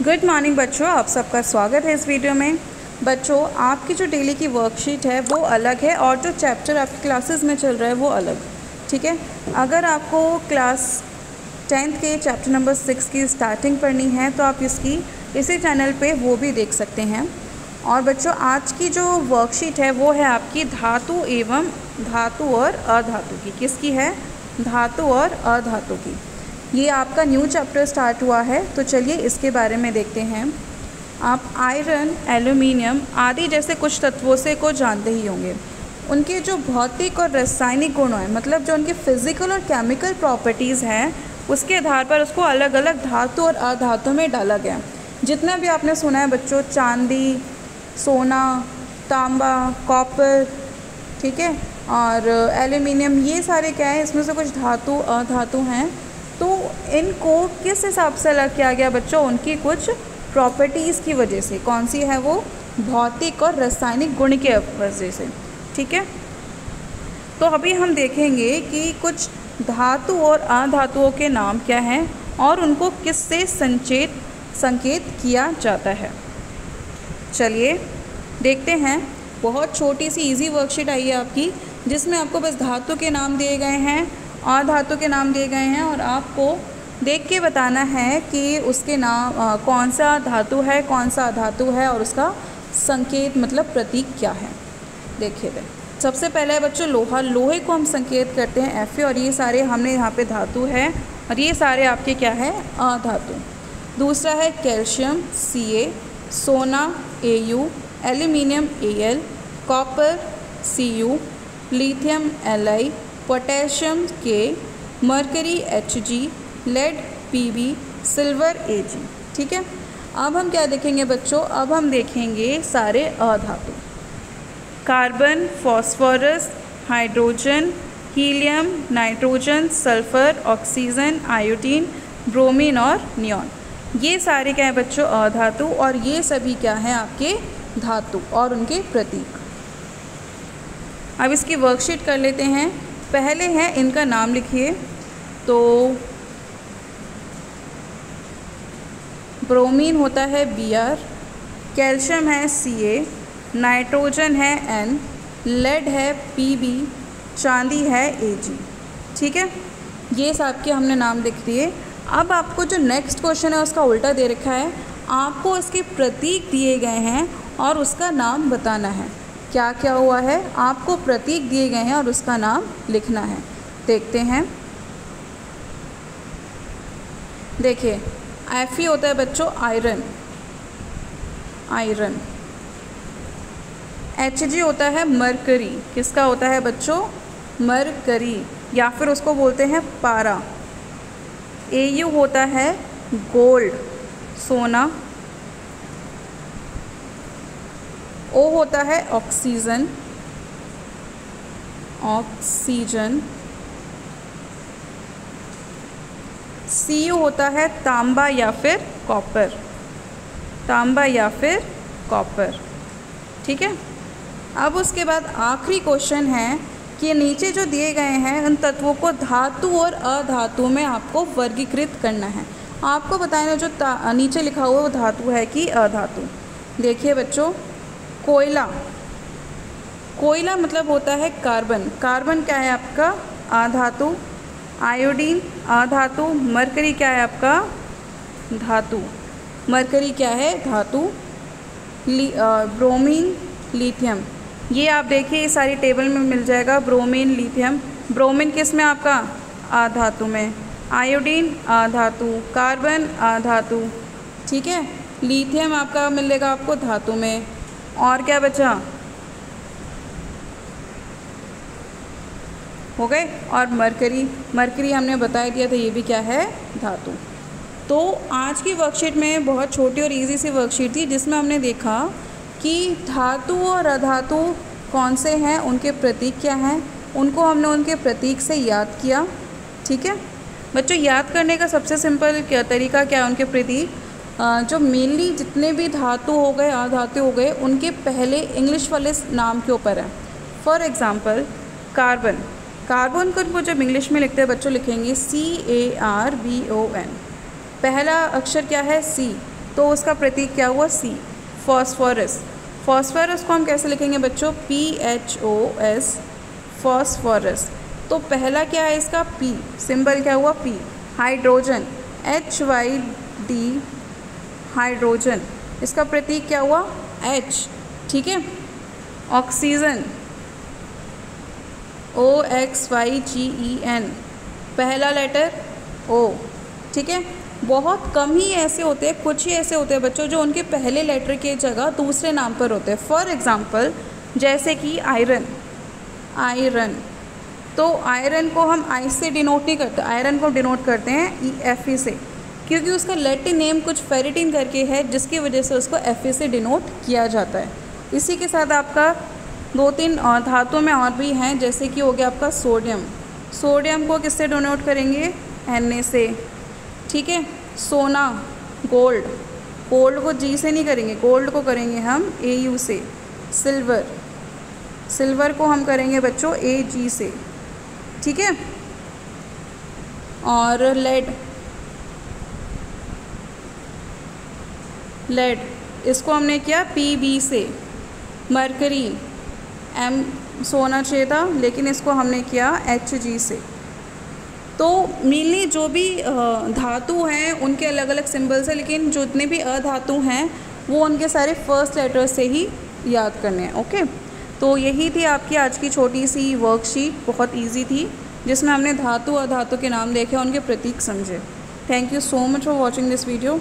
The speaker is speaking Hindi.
गुड मॉर्निंग बच्चों। आप सबका स्वागत है इस वीडियो में। बच्चों, आपकी जो डेली की वर्कशीट है, वो अलग है और जो चैप्टर आपकी क्लासेस में चल रहा है, वो अलग। ठीक है? अगर आपको क्लास टेंथ के चैप्टर नंबर सिक्स की स्टार्टिंग पढ़नी है तो आप इसकी इसी चैनल पे वो भी देख सकते हैं। और बच्चों, आज की जो वर्कशीट है, वो है आपकी धातु एवं धातु और अधातु की। किसकी है? धातु और अधातु की। ये आपका न्यू चैप्टर स्टार्ट हुआ है तो चलिए इसके बारे में देखते हैं। आप आयरन एल्यूमिनियम आदि जैसे कुछ तत्वों से को जानते ही होंगे। उनके जो भौतिक और रासायनिक गुण हैं मतलब जो उनके फ़िज़िकल और केमिकल प्रॉपर्टीज़ हैं, उसके आधार पर उसको अलग अलग धातु और अधातु में डाला गया। जितना भी आपने सुना है बच्चों, चांदी, सोना, तांबा कॉपर ठीक है? और एल्यूमिनियम ये सारे क्या है? इसमें से कुछ धातु, अधातु हैं। तो इनको किस हिसाब से अलग किया गया बच्चों? उनकी कुछ प्रॉपर्टीज़ की वजह से। कौन सी है वो? भौतिक और रासायनिक गुण के वजह से। ठीक है? तो अभी हम देखेंगे कि कुछ धातु और अधातुओं के नाम क्या हैं और उनको किससे संचेत, संकेत किया जाता है। चलिए, देखते हैं। बहुत छोटी सी इजी वर्कशीट आई है आपकी, जिसमें आपको बस धातु के नाम दिए गए हैं। अधातु के नाम दिए गए हैं और आपको देख के बताना है कि उसके नाम आ, कौन सा धातु है कौन सा अधातु है और उसका संकेत मतलब प्रतीक क्या है। देखिए दे सबसे पहले है बच्चों लोहा लोहे को हम संकेत करते हैं एफ़ और ये सारे हमने यहाँ पे धातु है और ये सारे आपके क्या है? अधातु। दूसरा है कैल्शियम सी ए सोना A U aluminium A L copper C U lithium L I potassium K mercury H G lead P B silver A G ठीक है? अब हम क्या देखेंगे बच्चों? अब हम देखेंगे सारे अधातु। Carbon phosphorus hydrogen helium nitrogen sulphur oxygen iodine bromine और नियॉन ये सारे क्या हैं बच्चों? अधातु और ये सभी क्या हैं आपके? धातु और उनके प्रतीक। अब इसकी वर्कशीट कर लेते हैं। पहले हैं, इनका नाम लिखिए। तो ब्रोमीन होता है बी आर कैल्शियम है सी ए नाइट्रोजन है एन लेड है पी बी चांदी है ए जी ठीक है? ये सब के हमने नाम लिख दिए। अब आपको जो नेक्स्ट क्वेश्चन है, उसका उल्टा दे रखा है। आपको इसके प्रतीक दिए गए हैं और उसका नाम बताना है। क्या क्या हुआ है, आपको प्रतीक दिए गए हैं और उसका नाम लिखना है। देखते हैं। देखिए एफ़ ई होता है बच्चों, आयरन। आयरन। एच जी होता है मरकरी। किसका होता है बच्चों? मरकरी, या फिर उसको बोलते हैं पारा। ए यू होता है गोल्ड, सोना। ओ होता है ऑक्सीजन ऑक्सीजन सी होता है तांबा या फिर कॉपर तांबा या फिर कॉपर ठीक है? अब उसके बाद आखिरी क्वेश्चन है कि नीचे जो दिए गए हैं, उन तत्वों को धातु और अधातु में आपको वर्गीकृत करना है। आपको बताना जो नीचे लिखा हुआ वो धातु है कि अधातु। देखिए बच्चों कोयला। कोयला मतलब होता है कार्बन। कार्बन क्या है आपका? आधातु आयोडीन। आधातु मरकरी क्या है आपका? धातु। मरकरी क्या है? धातु। ली, आ, ब्रोमीन लिथियम। ये आप देखिए इस सारी टेबल में मिल जाएगा ब्रोमीन लिथियम। ब्रोमीन किसमें आपका? आधातु में। आयोडीन आधातु कार्बन आधातु ठीक है? लिथियम आपका मिलेगा आपको धातु में। और क्या बचा? हो गए? और मरकरी मरकरी हमने बता दिया था, ये भी क्या है? धातु। तो आज की वर्कशीट में बहुत छोटी और इजी सी वर्कशीट थी, जिसमें हमने देखा कि धातु और अधातु कौन से हैं, उनके प्रतीक क्या हैं, उनको हमने उनके प्रतीक से याद किया, ठीक है? बच्चों, याद करने का सबसे सिंपल क्या तरीका क्या है उनके प्रतीक? जो मेनली जितने भी धातु हो गए, अधातु हो गए, उनके पहले इंग्लिश वाले नाम के ऊपर है। फॉर एग्ज़ाम्पल कार्बन कार्बन को जब इंग्लिश में लिखते हैं, बच्चों लिखेंगे C A R B O N पहला अक्षर क्या है? सी तो उसका प्रतीक क्या हुआ? सी फॉस्फोरस फॉस्फोरस को हम कैसे लिखेंगे बच्चों? P H O S phosphorus तो पहला क्या है इसका? पी सिंबल क्या हुआ? P hydrogen H Y D hydrogen. इसका प्रतीक क्या हुआ? एच ठीक है? Oxygen. O X Y G E N पहला लेटर ओ ठीक है? बहुत कम ही ऐसे होते हैं, कुछ ही ऐसे होते हैं बच्चों, जो उनके पहले लेटर के जगह दूसरे नाम पर होते हैं। फॉर एग्ज़ाम्पल जैसे कि आयरन आयरन तो आयरन को हम आई से डिनोट नहीं करते आयरन को डिनोट करते हैं ई एफ़ ई से। क्योंकि उसका लेटिन नेम कुछ फेरिटिन करके है, जिसकी वजह से उसको एफ़ से डिनोट किया जाता है। इसी के साथ आपका दो तीन धातु में और भी हैं, जैसे कि हो गया आपका सोडियम सोडियम को किससे डोनेट करेंगे? एन से। ठीक है? सोना गोल्ड गोल्ड को जी से नहीं करेंगे गोल्ड को करेंगे हम ए यू से। सिल्वर सिल्वर को हम करेंगे बच्चों ए जी से। ठीक है? और लेड लेड इसको हमने किया पी बी से। मरकरी एम सोना चाहिए था लेकिन इसको हमने किया एच जी से। तो मेनली जो भी धातु हैं, उनके अलग अलग सिंबल्स हैं, लेकिन जितने भी अधातु हैं, वो उनके सारे फ़र्स्ट लेटर से ही याद करने हैं, ओके? तो यही थी आपकी आज की छोटी सी वर्कशीट बहुत इजी थी, जिसमें हमने धातु अधातु के नाम देखे उनके प्रतीक समझे। Thank you so much for watching this video